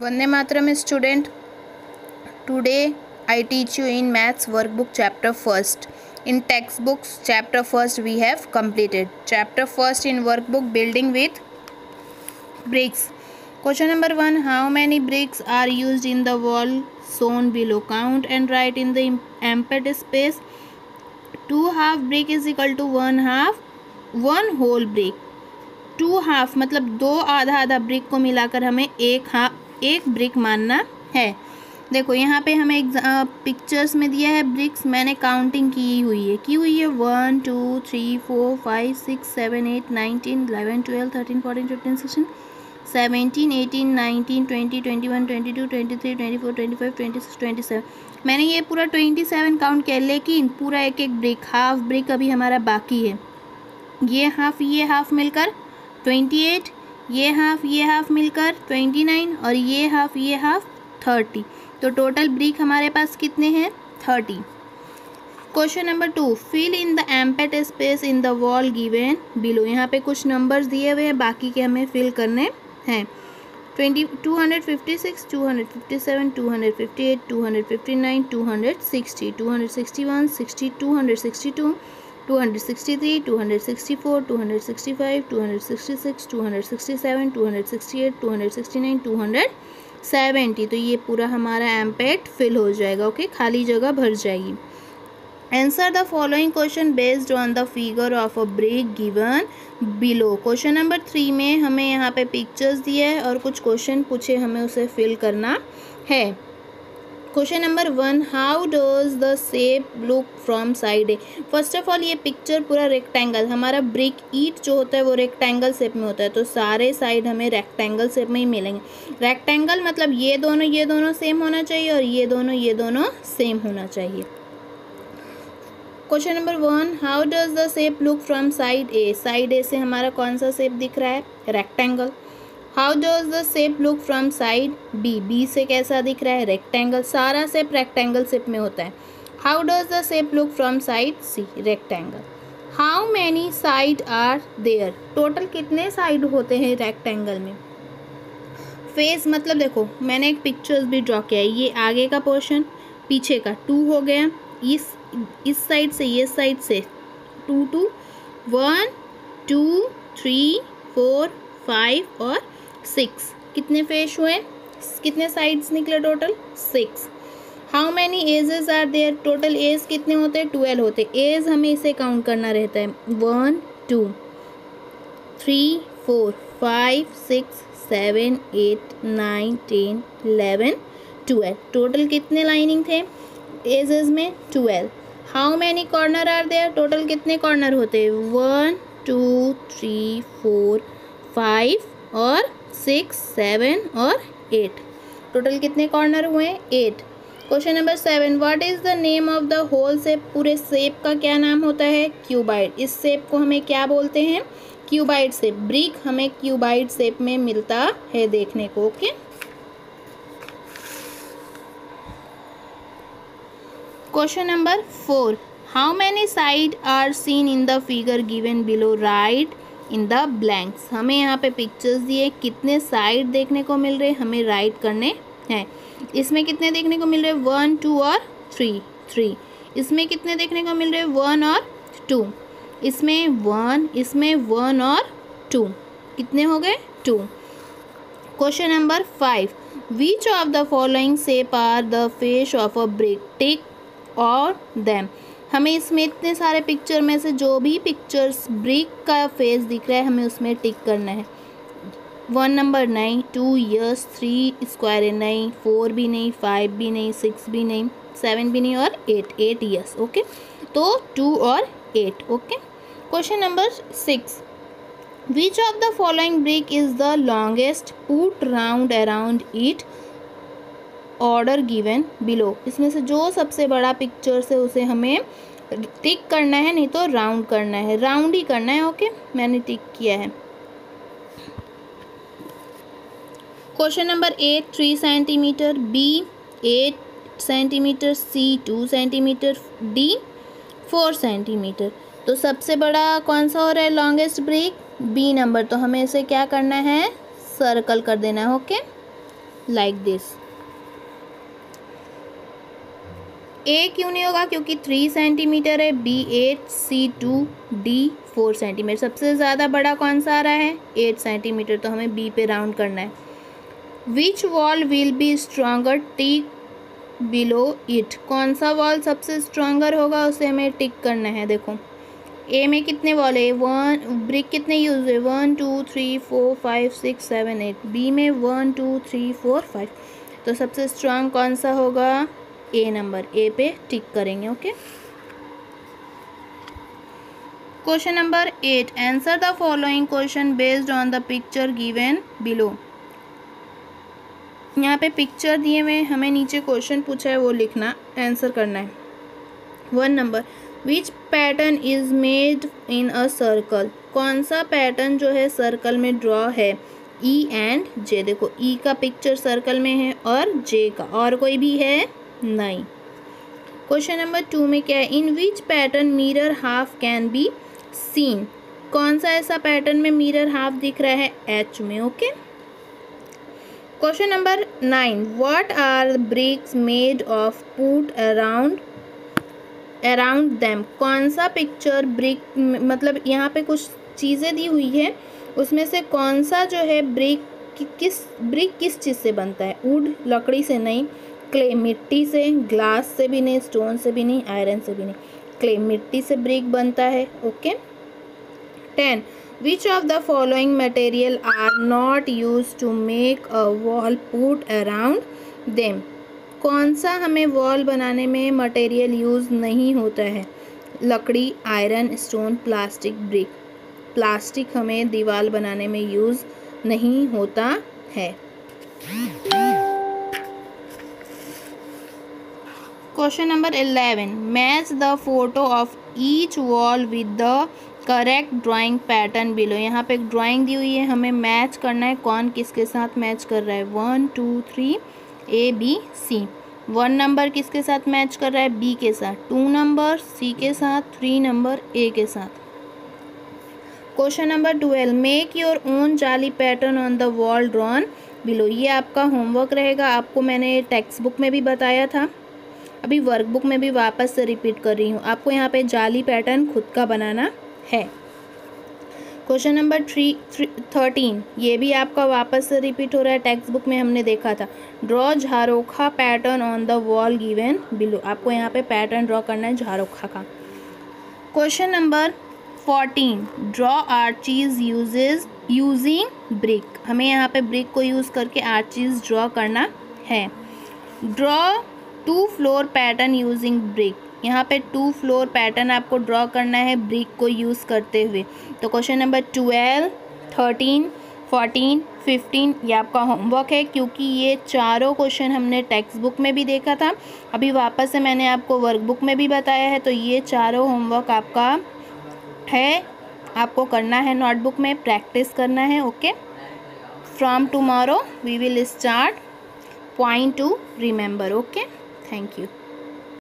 Vande Mataram student today I teach you in maths workbook chapter first in text books chapter first we have completed chapter first in workbook building with bricks question number one how many bricks are use in the wall shown below count and write in the empty space two half brick is equal to one half one whole brick two half मतलब दो आधा आधा brick को मिलाकर हमें एक half एक brick मानना है। देखो, यहाँ पे हमें एक पिक्चर्स में दिया है ब्रिक्स मैंने काउंटिंग की हुई है। की हुई है? One two three four five six seven eight nineteen eleven twelve thirteen fourteen fifteen sixteen seventeen eighteen nineteen twenty twenty one twenty two twenty three twenty four twenty five twenty six twenty seven मैंने ये पूरा twenty seven count किया, लेकिन पूरा एक एक brick half brick अभी हमारा बाकी है। ये हाफ़ ये हाफ़ मिलकर ट्वेंटी एट ये हाफ़ ये हाफ़ मिलकर ट्वेंटी नाइन और ये हाफ़ ये हाफ़ थर्टी तो टोटल ब्रिक हमारे पास कितने हैं? Thirty question number two fill in the empty space in the wall given below यहाँ पे कुछ नंबर्स दिए हुए हैं, बाकी के हमें फिल करने हैं. Twenty two hundred fifty six two hundred fifty seven two hundred fifty eight two hundred fifty nine two hundred sixty two hundred sixty one sixty two hundred sixty two seventy तो ये पूरा हमारा एम्पेट fill हो जाएगा okay खाली जगह भर जाएगी। Answer the following question based on the figure of a brick given below question number three में हमें यहाँ पे पिक्चर्स दिए है और कुछ क्वेश्चन पूछे हमें उसे फिल करना है। Question number one how does the shape look from side A first of all ये पिक्चर पूरा रेक्टेंगल हमारा ब्रिक ईट जो होता है वो रेक्टेंगल शेप में होता है तो सारे साइड हमें रेक्टेंगल शेप में ही मिलेंगे। रेक्टेंगल मतलब ये दोनों ये दोनों सेम होना चाहिए और ये दोनों ये दोनों सेम होना चाहिए। Question number one how does the shape look from side A side A से हमारा कौन सा सेप दिख रहा है? Rectangle how does the shape look from side B B से कैसा दिख रहा है? रेक्टेंगल सारा सेप रेक्टेंगल सेप में होता है। How does the shape look from side C rectangle how many side are there total कितने साइड होते हैं रेक्टेंगल में? फेस मतलब देखो, मैंने एक पिक्चर्स भी ड्रॉ किया है। ये आगे का पोर्शन पीछे का। टू हो गया। इस इस साइड से, ये साइड से। Two two one two three four five और सिक्स। कितने फेस हुए? कितने साइड्स निकले total six how many edges are there total edge कितने होते? हैं ट्वेल्व होते। एज हमें इसे काउंट करना रहता है। One two three four five six seven eight nine ten eleven twelve total कितने लाइनिंग थे? एजेस में twelve how many corner are there total कितने कॉर्नर होते? हैं one two three four five और सिक्स, सेवन और एट। टोटल कितने corner हुए eight. Question number seven what is the name of the whole shape पूरे shape का क्या नाम होता है? क्यूबाइड इस शेप को हमें क्या बोलते हैं? क्यूबाइड सेप ब्रिक हमें क्यूबाइड शेप में मिलता है देखने को okay question number four how many side are seen in the figure given below write in the blanks. हमें यहाँ पे पिक्चर्स दिए, कितने साइड देखने को मिल रहे, हमें राइट करने हैं। इसमें कितने देखने को मिल रहे वन टू और थ्री थ्री इसमें कितने देखने को मिल रहे वन और टू इसमें वन इसमें वन और टू कितने हो गए two question number five which of the following shape are the face of a brick tick और दैम हमें इसमें इतने सारे पिक्चर में से जो भी पिक्चर्स ब्रिक का फेस दिख रहा है, हमें उसमें टिक करना है। वन नंबर नहीं टू ईयर्स थ्री स्क्वायर है नहीं फोर भी नहीं फाइव भी नहीं सिक्स भी नहीं सेवन भी नहीं और एट एट ईयर्स ओके तो टू और eight okay question number six which of the following brick is the longest put round around it order given below इसमें से जो सबसे बड़ा पिक्चर्स है उसे हमें टिक करना है, नहीं तो राउंड करना है। राउंड ही करना है ओके मैंने टिक किया है। Question number eight three centimetre B eight centimetre C two centimetre D four centimetre तो सबसे बड़ा कौन सा हो रहा है? लॉन्गेस्ट ब्रेक बी नंबर तो हमें इसे क्या करना है? सर्कल कर देना है ओके लाइक दिस ए क्यों नहीं होगा? क्योंकि थ्री सेंटीमीटर है B eight C two D four centimetre सबसे ज़्यादा बड़ा कौन सा आ रहा है? एट सेंटीमीटर तो हमें बी पे राउंड करना है. Which wall will be stronger tick below it कौन सा वॉल सबसे स्ट्रोंगर होगा? उसे हमें टिक करना है, देखो. ए में कितने वॉल है? वन ब्रिक कितने यूज़ है one two three four five six seven eight B में one two three four five तो सबसे स्ट्रांग कौन सा होगा? ए नंबर ए पे टिक करेंगे, okay? Question number eight answer the following question based on the picture given below यहाँ पे पिक्चर दिए हुए हमें नीचे क्वेश्चन पूछा है, वो लिखना आंसर करना है। One number which pattern is made in a circle कौन सा पैटर्न जो है सर्कल में ड्रॉ है? ई एंड जे देखो ई e का पिक्चर सर्कल में है और जे का। और कोई भी है? नहीं। क्वेश्चन नंबर टू में क्या है? In which pattern mirror half can be seen कौन सा ऐसा पैटर्न में मिरर हाफ़ दिख रहा है? एच में okay question number nine what are bricks made of put around around them कौन सा पिक्चर ब्रिक मतलब यहाँ पे कुछ चीज़ें दी हुई है। उसमें से कौन सा जो है ब्रिक कि, किस ब्रिक किस चीज़ से बनता है? वुड लकड़ी से नहीं। क्ले, मिट्टी से, ग्लास से भी नहीं, स्टोन से भी नहीं, आयरन से भी नहीं। क्ले, मिट्टी से ब्रिक बनता है, okay? Ten which of the following material are not use to make a wall put around them कौन सा हमें वॉल बनाने में मटेरियल यूज़ नहीं होता है? लकड़ी iron stone plastic brick plastic हमें दीवार बनाने में यूज़ नहीं होता है। Question number eleven match the photo of each wall with the correct drawing pattern below यहाँ पे एक ड्राइंग दी हुई है, हमें मैच करना है कौन किसके साथ मैच कर रहा है। One two three A B C one number किसके साथ मैच कर रहा है? बी के साथ. टू नंबर सी के साथ. थ्री नंबर ए के साथ. Question number twelve make your own jali pattern on the wall drawn below ये आपका होमवर्क रहेगा। आपको मैंने टेक्स्ट बुक में भी बताया था। अभी वर्कबुक में भी वापस से रिपीट कर रही हूँ। आपको यहाँ पे जाली पैटर्न खुद का बनाना है। क्वेश्चन नंबर थ्री थर्टीन ये भी आपका वापस से रिपीट हो रहा है। टेक्स्ट बुक में हमने देखा था। Draw jharokha pattern on the wall given below आपको यहाँ पे पैटर्न ड्रॉ करना है झारोखा का। Question number fourteen draw arches uses using brick हमें यहाँ पे ब्रिक को यूज़ करके आर्चीज ड्रॉ करना है। Draw two floor pattern using brick. यहाँ पे टू फ्लोर पैटर्न आपको ड्रॉ करना है ब्रिक को यूज़ करते हुए। तो question number twelve, thirteen, fourteen, fifteen, ये आपका होमवर्क है क्योंकि ये चारों क्वेश्चन हमने टेक्स्ट बुक में भी देखा था। अभी वापस से मैंने आपको वर्कबुक में भी बताया है तो ये चारों होमवर्क आपका है। आपको करना है नोटबुक में, प्रैक्टिस करना है, okay? From tomorrow we will start point to remember, okay? Thank you.